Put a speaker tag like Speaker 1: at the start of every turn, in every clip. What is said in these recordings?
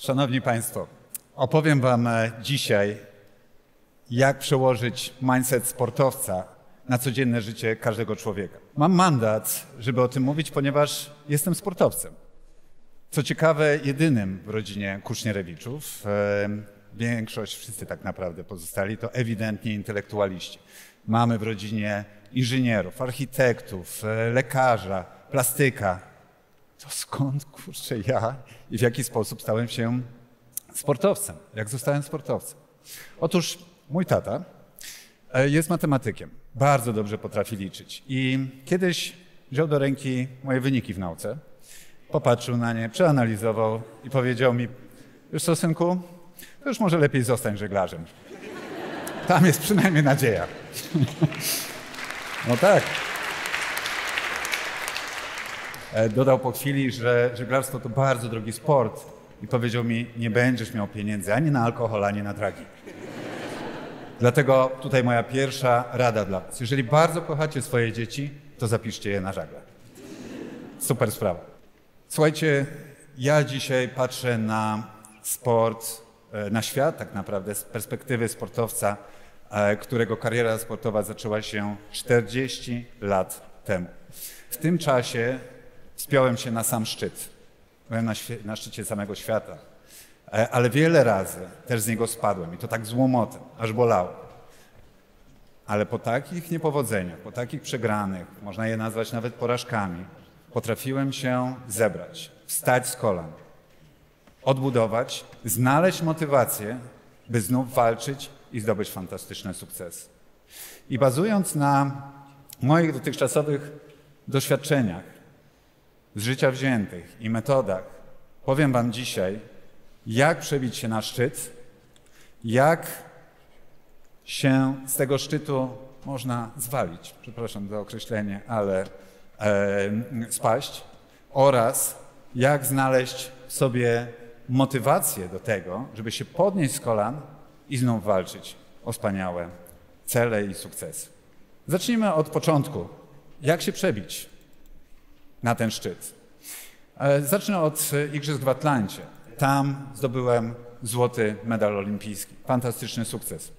Speaker 1: Szanowni Państwo, opowiem Wam e, dzisiaj, jak przełożyć mindset sportowca na codzienne życie każdego człowieka. Mam mandat, żeby o tym mówić, ponieważ jestem sportowcem. Co ciekawe, jedynym w rodzinie Kusznierewiczów. E, większość, wszyscy tak naprawdę pozostali, to ewidentnie intelektualiści. Mamy w rodzinie inżynierów, architektów, e, lekarza, plastyka. To skąd, kurczę, ja i w jaki sposób stałem się sportowcem? Jak zostałem sportowcem? Otóż mój tata e, jest matematykiem. Bardzo dobrze potrafi liczyć. I kiedyś wziął do ręki moje wyniki w nauce, popatrzył na nie, przeanalizował i powiedział mi, wiesz co, synku, to już może lepiej zostań żeglarzem. Tam jest przynajmniej nadzieja. No tak. E, dodał po chwili, że żeglarstwo to bardzo drogi sport i powiedział mi, nie będziesz miał pieniędzy ani na alkohol, ani na dragi. Dlatego tutaj moja pierwsza rada dla Was. Jeżeli bardzo kochacie swoje dzieci, to zapiszcie je na żagle. Super sprawa. Słuchajcie, ja dzisiaj patrzę na sport, e, na świat tak naprawdę z perspektywy sportowca, e, którego kariera sportowa zaczęła się 40 lat temu. W tym czasie spiąłem się na sam szczyt. Byłem na, na szczycie samego świata. E, ale wiele razy też z niego spadłem i to tak z łomotem, aż bolało. Ale po takich niepowodzeniach, po takich przegranych, można je nazwać nawet porażkami, potrafiłem się zebrać, wstać z kolan, odbudować, znaleźć motywację, by znów walczyć i zdobyć fantastyczne sukcesy. I bazując na moich dotychczasowych doświadczeniach, z życia wziętych i metodach, powiem Wam dzisiaj, jak przebić się na szczyt, jak się z tego szczytu można zwalić, przepraszam za określenie, ale e, spaść, oraz jak znaleźć sobie motywację do tego, żeby się podnieść z kolan i znów walczyć o wspaniałe cele i sukcesy. Zacznijmy od początku. Jak się przebić na ten szczyt? E, zacznę od Igrzysk w Atlancie. Tam zdobyłem złoty medal olimpijski. Fantastyczny sukces.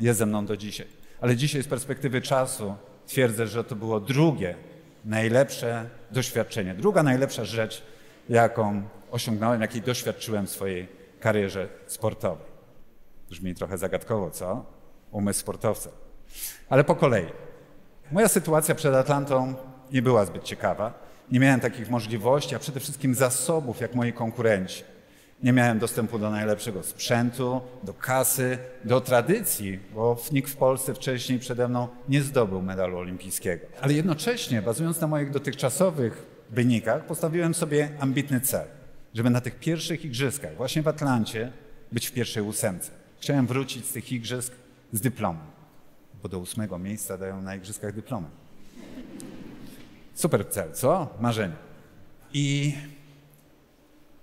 Speaker 1: Jest ze mną do dzisiaj. Ale dzisiaj z perspektywy czasu twierdzę, że to było drugie najlepsze doświadczenie, druga najlepsza rzecz, jaką osiągnąłem, jakiej doświadczyłem w swojej karierze sportowej. Brzmi trochę zagadkowo, co? Umysł sportowca. Ale po kolei. Moja sytuacja przed Atlantą nie była zbyt ciekawa. Nie miałem takich możliwości, a przede wszystkim zasobów jak moi konkurenci. Nie miałem dostępu do najlepszego sprzętu, do kasy, do tradycji, bo nikt w Polsce wcześniej przede mną nie zdobył medalu olimpijskiego. Ale jednocześnie, bazując na moich dotychczasowych wynikach, postawiłem sobie ambitny cel, żeby na tych pierwszych igrzyskach, właśnie w Atlancie, być w pierwszej ósemce. Chciałem wrócić z tych igrzysk z dyplomem, bo do ósmego miejsca dają na igrzyskach dyplomy. Super cel, co? Marzenie. I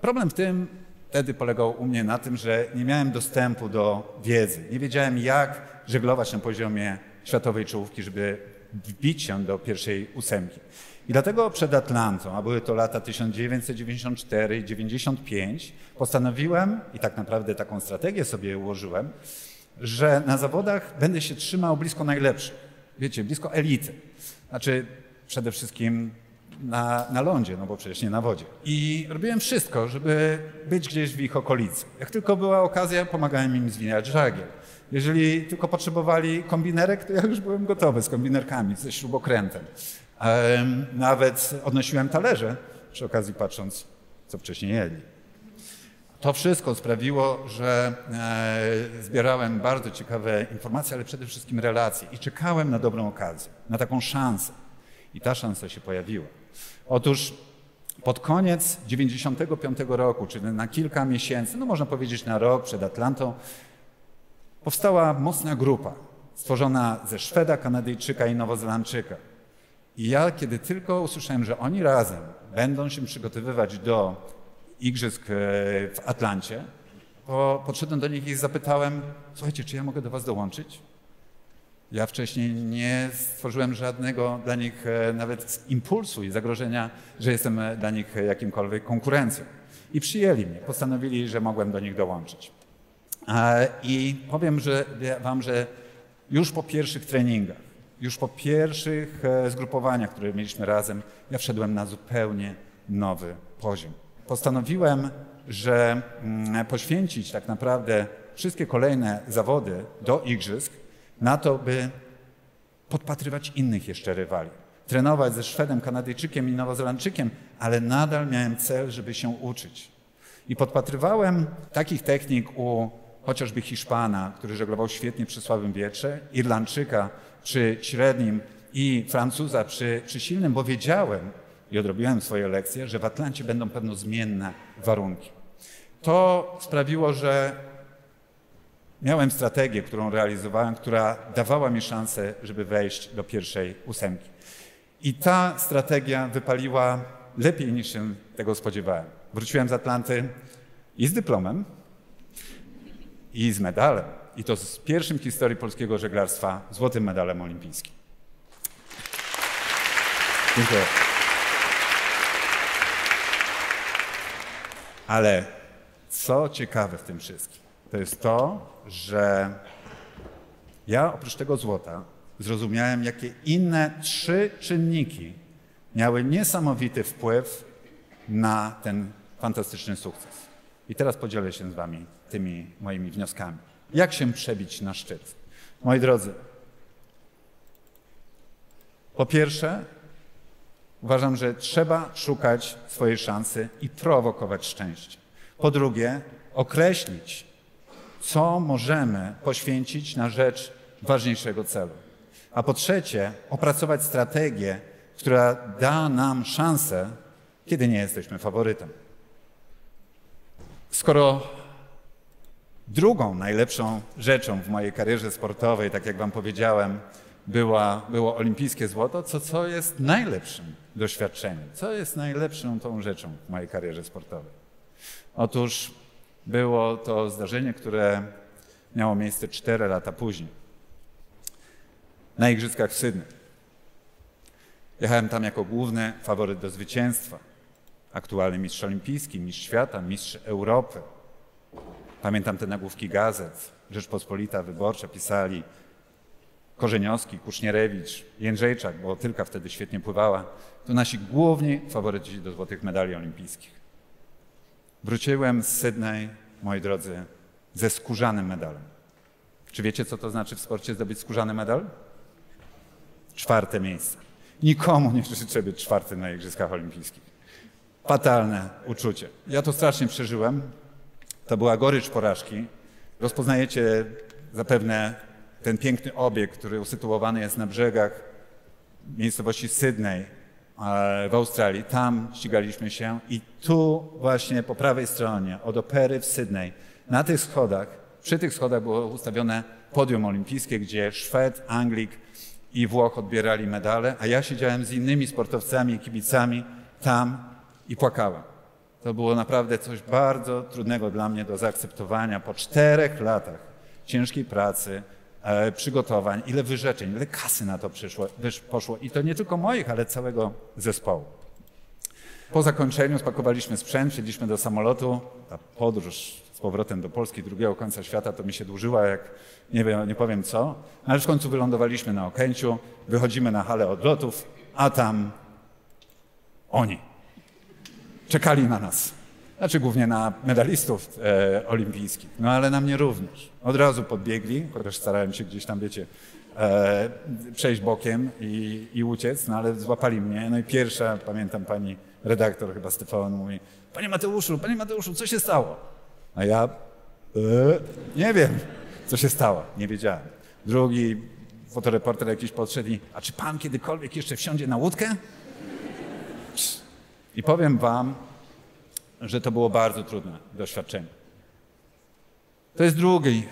Speaker 1: problem w tym wtedy polegał u mnie na tym, że nie miałem dostępu do wiedzy. Nie wiedziałem, jak żeglować na poziomie światowej czołówki, żeby wbić się do pierwszej ósemki. I dlatego przed Atlantą, a były to lata 1994 i 95, postanowiłem i tak naprawdę taką strategię sobie ułożyłem, że na zawodach będę się trzymał blisko najlepszych. Wiecie, blisko elity. Znaczy, przede wszystkim na, na lądzie, no bo przecież nie na wodzie. I robiłem wszystko, żeby być gdzieś w ich okolicy. Jak tylko była okazja, pomagałem im zwinać żagiel. Jeżeli tylko potrzebowali kombinerek, to ja już byłem gotowy z kombinerkami, ze śrubokrętem. Nawet odnosiłem talerze, przy okazji patrząc, co wcześniej jedli. To wszystko sprawiło, że e, zbierałem bardzo ciekawe informacje, ale przede wszystkim relacje i czekałem na dobrą okazję, na taką szansę. I ta szansa się pojawiła. Otóż pod koniec 95 roku, czyli na kilka miesięcy, no można powiedzieć na rok przed Atlantą, powstała mocna grupa stworzona ze Szweda, Kanadyjczyka i Nowozelandczyka. I ja, kiedy tylko usłyszałem, że oni razem będą się przygotowywać do igrzysk e, w Atlancie, to podszedłem do nich i zapytałem, słuchajcie, czy ja mogę do was dołączyć? Ja wcześniej nie stworzyłem żadnego dla nich e, nawet impulsu i zagrożenia, że jestem e, dla nich jakimkolwiek konkurencją. i przyjęli mnie. Postanowili, że mogłem do nich dołączyć. E, I powiem że, wam, że już po pierwszych treningach, już po pierwszych e, zgrupowaniach, które mieliśmy razem, ja wszedłem na zupełnie nowy poziom. Postanowiłem, że mm, poświęcić tak naprawdę wszystkie kolejne zawody do igrzysk na to, by podpatrywać innych jeszcze rywali. Trenować ze Szwedem, Kanadyjczykiem i Nowozelandczykiem, ale nadal miałem cel, żeby się uczyć. I podpatrywałem takich technik u chociażby Hiszpana, który żeglował świetnie przy słabym wietrze, Irlandczyka przy średnim i Francuza przy, przy silnym, bo wiedziałem i odrobiłem swoje lekcje, że w Atlancie będą pewno zmienne warunki. To sprawiło, że miałem strategię, którą realizowałem, która dawała mi szansę, żeby wejść do pierwszej ósemki. I ta strategia wypaliła lepiej niż się tego spodziewałem. Wróciłem z Atlanty i z dyplomem, i z medalem. I to z pierwszym w historii polskiego żeglarstwa złotym medalem olimpijskim. Dziękuję. Ale co ciekawe w tym wszystkim, to jest to, że ja oprócz tego złota zrozumiałem, jakie inne trzy czynniki miały niesamowity wpływ na ten fantastyczny sukces. I teraz podzielę się z Wami tymi moimi wnioskami. Jak się przebić na szczyt? Moi drodzy, po pierwsze, uważam, że trzeba szukać swojej szansy i prowokować szczęście. Po drugie, określić, co możemy poświęcić na rzecz ważniejszego celu. A po trzecie, opracować strategię, która da nam szansę, kiedy nie jesteśmy faworytem. Skoro drugą najlepszą rzeczą w mojej karierze sportowej, tak jak Wam powiedziałem, była, było olimpijskie złoto, co, co jest najlepszym doświadczeniem? Co jest najlepszą tą rzeczą w mojej karierze sportowej? Otóż było to zdarzenie, które miało miejsce 4 lata później. Na Igrzyskach w Sydney. Jechałem tam jako główny faworyt do zwycięstwa aktualny mistrz olimpijski, mistrz świata, mistrz Europy. Pamiętam te nagłówki gazet. Rzeczpospolita Wyborcza pisali Korzeniowski, Kusznierewicz, Jędrzejczak, bo tylko wtedy świetnie pływała. To nasi główni faworyci do złotych medali olimpijskich. Wróciłem z Sydney, moi drodzy, ze skórzanym medalem. Czy wiecie, co to znaczy w sporcie zdobyć skórzany medal? Czwarte miejsce. Nikomu nie życzę być czwarty na Igrzyskach Olimpijskich fatalne uczucie. Ja to strasznie przeżyłem. To była gorycz porażki. Rozpoznajecie zapewne ten piękny obiekt, który usytuowany jest na brzegach miejscowości Sydney w Australii. Tam ścigaliśmy się i tu właśnie po prawej stronie od opery w Sydney, na tych schodach, przy tych schodach było ustawione podium olimpijskie, gdzie Szwed, Anglik i Włoch odbierali medale, a ja siedziałem z innymi sportowcami i kibicami tam i płakałem. To było naprawdę coś bardzo trudnego dla mnie do zaakceptowania po czterech latach ciężkiej pracy, e, przygotowań, ile wyrzeczeń, ile kasy na to przyszło, poszło i to nie tylko moich, ale całego zespołu. Po zakończeniu spakowaliśmy sprzęt, wsiedliśmy do samolotu. Ta podróż z powrotem do Polski, drugiego końca świata, to mi się dłużyła jak nie, wiem, nie powiem co, ale w końcu wylądowaliśmy na Okęciu, wychodzimy na halę odlotów, a tam oni czekali na nas. Znaczy głównie na medalistów e, olimpijskich, no ale na mnie również. Od razu podbiegli, chociaż starałem się gdzieś tam, wiecie, e, przejść bokiem i, i uciec, no ale złapali mnie. No i pierwsza, pamiętam pani redaktor chyba Stefan mówi, panie Mateuszu, panie Mateuszu, co się stało? A ja, e, nie wiem, co się stało, nie wiedziałem. Drugi fotoreporter jakiś podszedł i, a czy pan kiedykolwiek jeszcze wsiądzie na łódkę? I powiem Wam, że to było bardzo trudne doświadczenie. To jest drugi,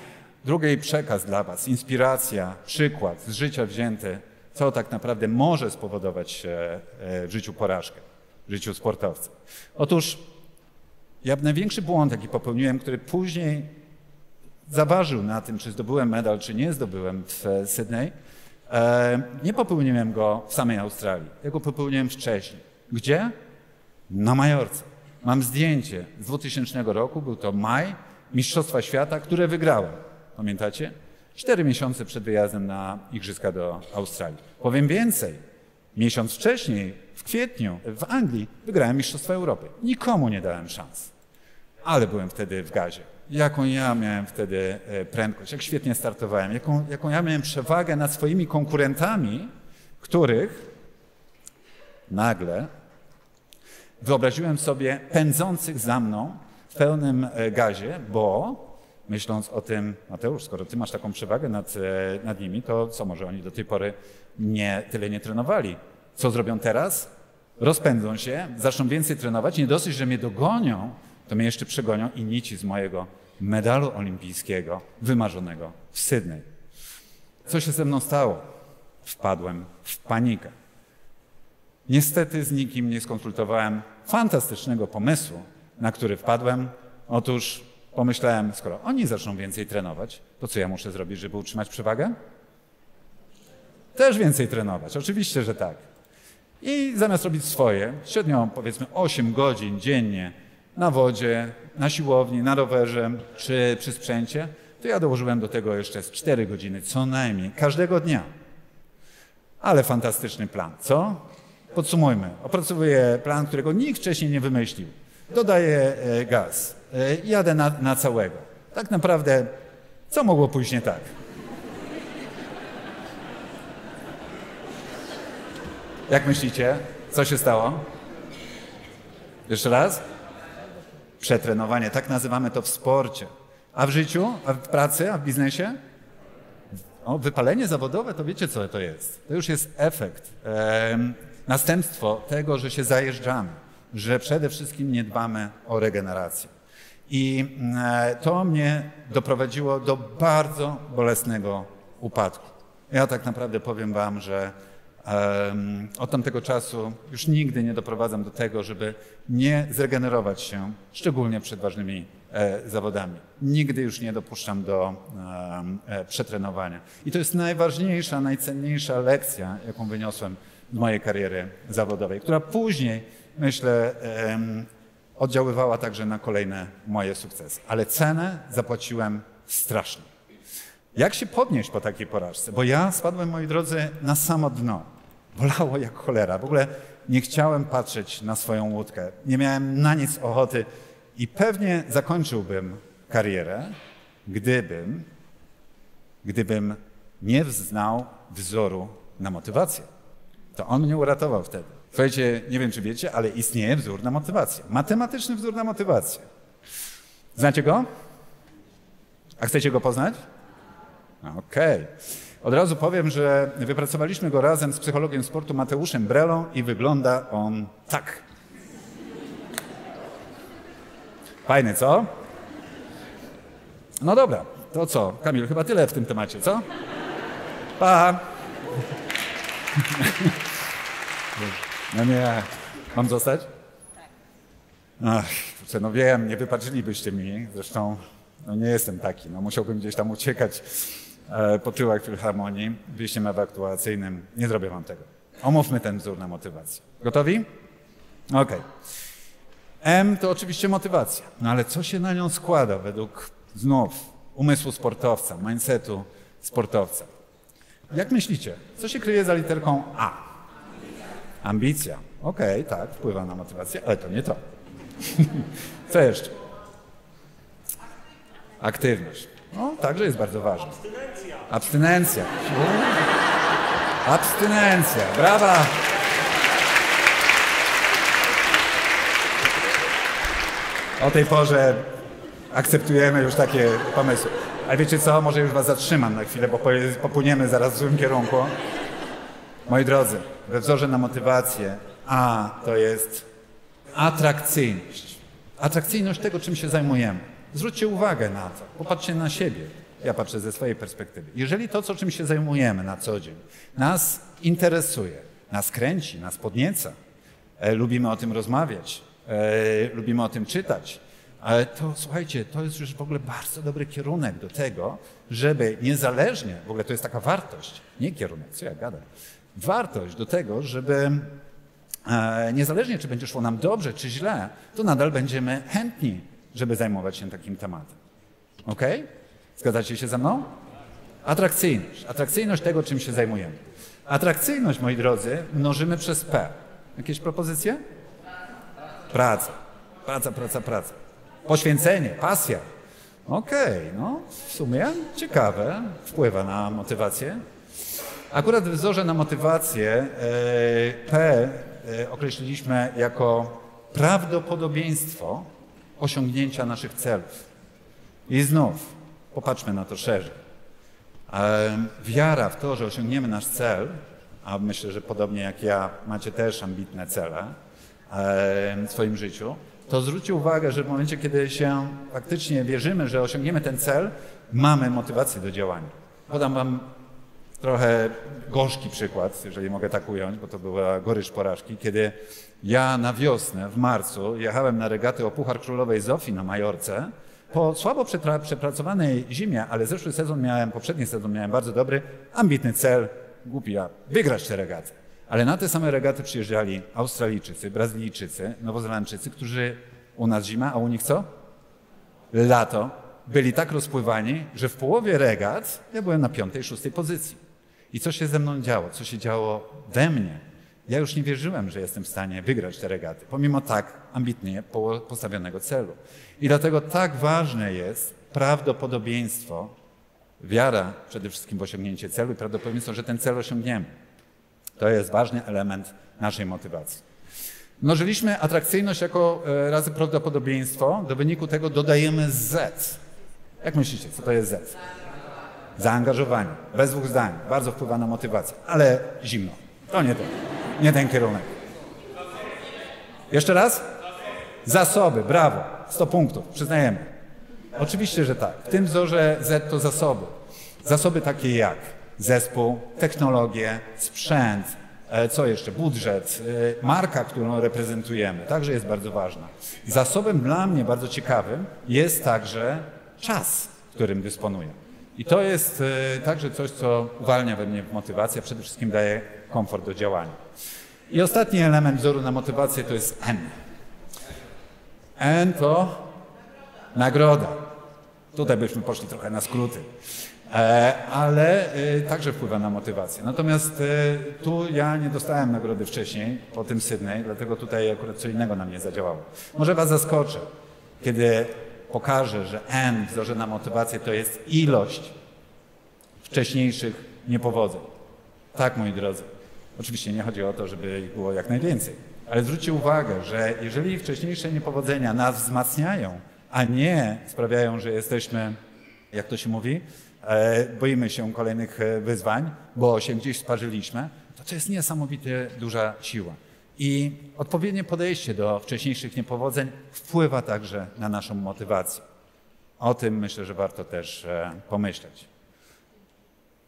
Speaker 1: drugi przekaz dla Was, inspiracja, przykład z życia wzięty, co tak naprawdę może spowodować e, w życiu porażkę, w życiu sportowca. Otóż ja największy błąd, jaki popełniłem, który później zaważył na tym, czy zdobyłem medal, czy nie zdobyłem w Sydney, e, nie popełniłem go w samej Australii. Ja go popełniłem wcześniej. Gdzie? na Majorce. Mam zdjęcie z 2000 roku, był to maj, Mistrzostwa Świata, które wygrałem. Pamiętacie? Cztery miesiące przed wyjazdem na Igrzyska do Australii. Powiem więcej. Miesiąc wcześniej, w kwietniu, w Anglii, wygrałem Mistrzostwa Europy. Nikomu nie dałem szans. Ale byłem wtedy w gazie. Jaką ja miałem wtedy e, prędkość, jak świetnie startowałem, jaką, jaką ja miałem przewagę nad swoimi konkurentami, których nagle wyobraziłem sobie pędzących za mną w pełnym e, gazie, bo myśląc o tym, Mateusz, skoro ty masz taką przewagę nad, e, nad nimi, to co może oni do tej pory nie, tyle nie trenowali? Co zrobią teraz? Rozpędzą się, zaczną więcej trenować, nie dosyć, że mnie dogonią, to mnie jeszcze przegonią i nici z mojego medalu olimpijskiego wymarzonego w Sydney. Co się ze mną stało? Wpadłem w panikę. Niestety z nikim nie skonsultowałem fantastycznego pomysłu, na który wpadłem. Otóż pomyślałem, skoro oni zaczną więcej trenować, to co ja muszę zrobić, żeby utrzymać przewagę? Też więcej trenować, oczywiście, że tak. I zamiast robić swoje, średnio powiedzmy 8 godzin dziennie na wodzie, na siłowni, na rowerze czy przy sprzęcie, to ja dołożyłem do tego jeszcze z 4 godziny co najmniej każdego dnia. Ale fantastyczny plan, co? Podsumujmy. Opracowuję plan, którego nikt wcześniej nie wymyślił. Dodaję e, gaz. E, jadę na, na całego. Tak naprawdę, co mogło pójść nie tak? Jak myślicie? Co się stało? Jeszcze raz? Przetrenowanie. Tak nazywamy to w sporcie. A w życiu? A w pracy? A w biznesie? O, wypalenie zawodowe, to wiecie co to jest? To już jest efekt, e, następstwo tego, że się zajeżdżamy, że przede wszystkim nie dbamy o regenerację. I e, to mnie doprowadziło do bardzo bolesnego upadku. Ja tak naprawdę powiem Wam, że od tamtego czasu już nigdy nie doprowadzam do tego, żeby nie zregenerować się, szczególnie przed ważnymi e, zawodami. Nigdy już nie dopuszczam do e, przetrenowania. I to jest najważniejsza, najcenniejsza lekcja, jaką wyniosłem mojej kariery zawodowej, która później, myślę, oddziaływała także na kolejne moje sukcesy. Ale cenę zapłaciłem strasznie. Jak się podnieść po takiej porażce? Bo ja spadłem, moi drodzy, na samo dno. Bolało jak cholera. W ogóle nie chciałem patrzeć na swoją łódkę. Nie miałem na nic ochoty i pewnie zakończyłbym karierę, gdybym, gdybym nie znał wzoru na motywację. To on mnie uratował wtedy. Słuchajcie, nie wiem czy wiecie, ale istnieje wzór na motywację. Matematyczny wzór na motywację. Znacie go? A chcecie go poznać? Okej. Okay. Od razu powiem, że wypracowaliśmy go razem z psychologiem sportu Mateuszem Brelą i wygląda on tak. Fajny, co? No dobra, to co? Kamil, chyba tyle w tym temacie, co? Pa! No nie, mam zostać? Ach, no wiem, nie wypatrzylibyście mi, zresztą no nie jestem taki, no musiałbym gdzieś tam uciekać E, po tyłach filharmonii, wyjściem ewakuacyjnym. Nie zrobię wam tego. Omówmy ten wzór na motywację. Gotowi? Ok. M to oczywiście motywacja. No ale co się na nią składa według znów umysłu sportowca, mindsetu sportowca? Jak myślicie, co się kryje za literką A? Ambicja. Okej, okay, tak, wpływa na motywację, ale to nie to. co jeszcze? Aktywność. No, także jest bardzo ważne. Abstynencja. Abstynencja. Brawa. O tej porze akceptujemy już takie pomysły. Ale wiecie co, może już was zatrzymam na chwilę, bo popłyniemy zaraz w złym kierunku. Moi drodzy, we wzorze na motywację A to jest atrakcyjność. Atrakcyjność tego, czym się zajmujemy. Zwróćcie uwagę na to, popatrzcie na siebie. Ja patrzę ze swojej perspektywy. Jeżeli to, co czym się zajmujemy na co dzień, nas interesuje, nas kręci, nas podnieca, e, lubimy o tym rozmawiać, e, lubimy o tym czytać, ale to słuchajcie, to jest już w ogóle bardzo dobry kierunek do tego, żeby niezależnie, w ogóle to jest taka wartość, nie kierunek, co ja gadam, wartość do tego, żeby e, niezależnie czy będzie szło nam dobrze, czy źle, to nadal będziemy chętni, żeby zajmować się takim tematem. Ok? Zgadzacie się ze mną? Atrakcyjność. Atrakcyjność tego, czym się zajmujemy. Atrakcyjność, moi drodzy, mnożymy przez P. Jakieś propozycje? Praca. Praca, praca, praca. Poświęcenie, pasja. Okej, okay, no w sumie ciekawe, wpływa na motywację. Akurat w wzorze na motywację e, P e, określiliśmy jako prawdopodobieństwo osiągnięcia naszych celów. I znów popatrzmy na to szerzej. E, wiara w to, że osiągniemy nasz cel, a myślę, że podobnie jak ja macie też ambitne cele w swoim życiu, to zwróćcie uwagę, że w momencie, kiedy się faktycznie wierzymy, że osiągniemy ten cel, mamy motywację do działania. Podam Wam trochę gorzki przykład, jeżeli mogę tak ująć, bo to była gorycz porażki, kiedy ja na wiosnę, w marcu, jechałem na regaty o Puchar Królowej Zofii na Majorce. Po słabo przepracowanej zimie, ale zeszły sezon miałem, poprzedni sezon miałem bardzo dobry, ambitny cel, głupi ja, wygrać te regaty. Ale na te same regaty przyjeżdżali Australijczycy, Brazylijczycy, Nowozelandczycy, którzy u nas zima, a u nich co? Lato. Byli tak rozpływani, że w połowie regat ja byłem na piątej, szóstej pozycji. I co się ze mną działo? Co się działo we mnie? Ja już nie wierzyłem, że jestem w stanie wygrać te regaty, pomimo tak ambitnie postawionego celu. I dlatego tak ważne jest prawdopodobieństwo, wiara przede wszystkim w osiągnięcie celu i prawdopodobieństwo, że ten cel osiągniemy. To jest ważny element naszej motywacji. Mnożyliśmy atrakcyjność jako e, razy prawdopodobieństwo. Do wyniku tego dodajemy Z. Jak myślicie, co to jest Z? Zaangażowanie. Bez dwóch zdań. Bardzo wpływa na motywację. Ale zimno. To nie ten, nie ten kierunek. Jeszcze raz? Zasoby. Brawo. 100 punktów. Przyznajemy. Oczywiście, że tak. W tym wzorze Z to zasoby. Zasoby takie jak zespół, technologię, sprzęt, e, co jeszcze? Budżet, e, marka, którą reprezentujemy, także jest bardzo ważna. Zasobem dla mnie bardzo ciekawym jest także czas, którym dysponuję. I to jest e, także coś, co uwalnia we mnie motywację, a przede wszystkim daje komfort do działania. I ostatni element wzoru na motywację to jest N. N to nagroda. Tutaj byśmy poszli trochę na skróty. E, ale e, także wpływa na motywację. Natomiast e, tu ja nie dostałem nagrody wcześniej, po tym Sydney, dlatego tutaj akurat co innego na mnie zadziałało. Może Was zaskoczę, kiedy pokażę, że N wzorze na motywację to jest ilość wcześniejszych niepowodzeń. Tak, moi drodzy. Oczywiście nie chodzi o to, żeby ich było jak najwięcej, ale zwróćcie uwagę, że jeżeli wcześniejsze niepowodzenia nas wzmacniają, a nie sprawiają, że jesteśmy, jak to się mówi, boimy się kolejnych e, wyzwań, bo się gdzieś sparzyliśmy, to to jest niesamowicie duża siła. I odpowiednie podejście do wcześniejszych niepowodzeń wpływa także na naszą motywację. O tym myślę, że warto też e, pomyśleć.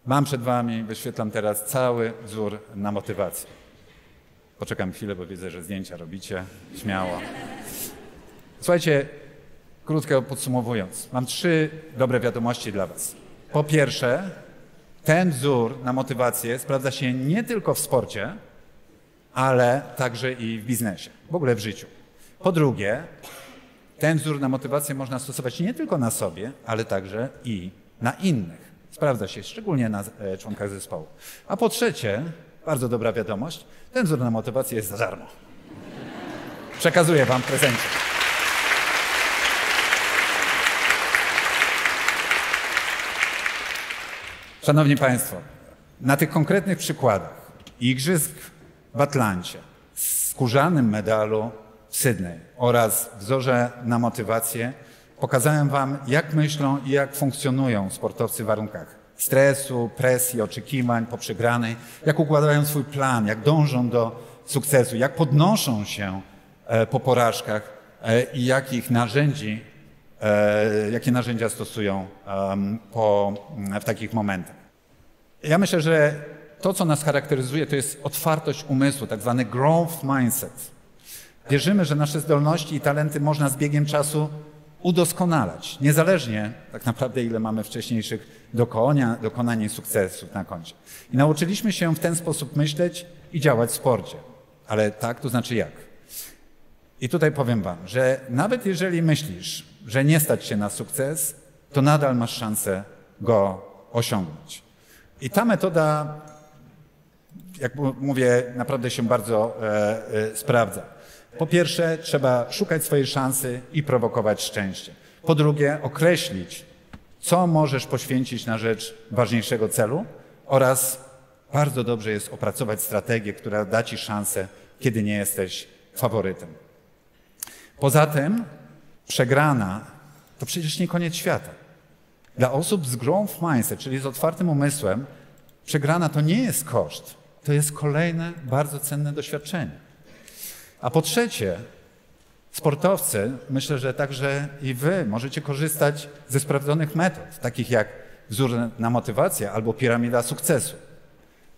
Speaker 1: Mam przed Wami, wyświetlam teraz cały wzór na motywację. Poczekam chwilę, bo widzę, że zdjęcia robicie. Śmiało. Słuchajcie, krótko podsumowując, mam trzy dobre wiadomości dla Was. Po pierwsze, ten wzór na motywację sprawdza się nie tylko w sporcie, ale także i w biznesie, w ogóle w życiu. Po drugie, ten wzór na motywację można stosować nie tylko na sobie, ale także i na innych. Sprawdza się szczególnie na e, członkach zespołu. A po trzecie, bardzo dobra wiadomość, ten wzór na motywację jest za darmo. Przekazuję Wam prezencie. Szanowni Państwo, na tych konkretnych przykładach Igrzysk w Atlancie, skórzanym medalu w Sydney oraz wzorze na motywację pokazałem Wam, jak myślą i jak funkcjonują sportowcy w warunkach stresu, presji, oczekiwań po przegranej, jak układają swój plan, jak dążą do sukcesu, jak podnoszą się e, po porażkach e, i jakich narzędzi jakie narzędzia stosują po, w takich momentach. Ja myślę, że to, co nas charakteryzuje, to jest otwartość umysłu, tak zwany growth mindset. Wierzymy, że nasze zdolności i talenty można z biegiem czasu udoskonalać, niezależnie tak naprawdę ile mamy wcześniejszych dokonania, dokonań i sukcesów na koncie. I nauczyliśmy się w ten sposób myśleć i działać w sporcie. ale tak to znaczy jak. I tutaj powiem Wam, że nawet jeżeli myślisz, że nie stać się na sukces, to nadal masz szansę go osiągnąć. I ta metoda, jak mówię, naprawdę się bardzo e, e, sprawdza. Po pierwsze, trzeba szukać swojej szansy i prowokować szczęście. Po drugie, określić, co możesz poświęcić na rzecz ważniejszego celu oraz bardzo dobrze jest opracować strategię, która da ci szansę, kiedy nie jesteś faworytem. Poza tym, przegrana to przecież nie koniec świata. Dla osób z growth mindset, czyli z otwartym umysłem, przegrana to nie jest koszt, to jest kolejne bardzo cenne doświadczenie. A po trzecie, sportowcy, myślę, że także i wy możecie korzystać ze sprawdzonych metod, takich jak wzór na motywację albo piramida sukcesu.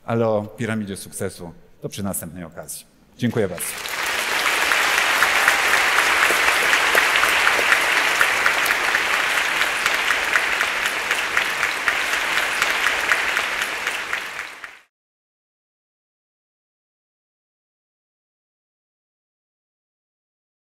Speaker 1: Ale o piramidzie sukcesu to przy następnej okazji. Dziękuję bardzo.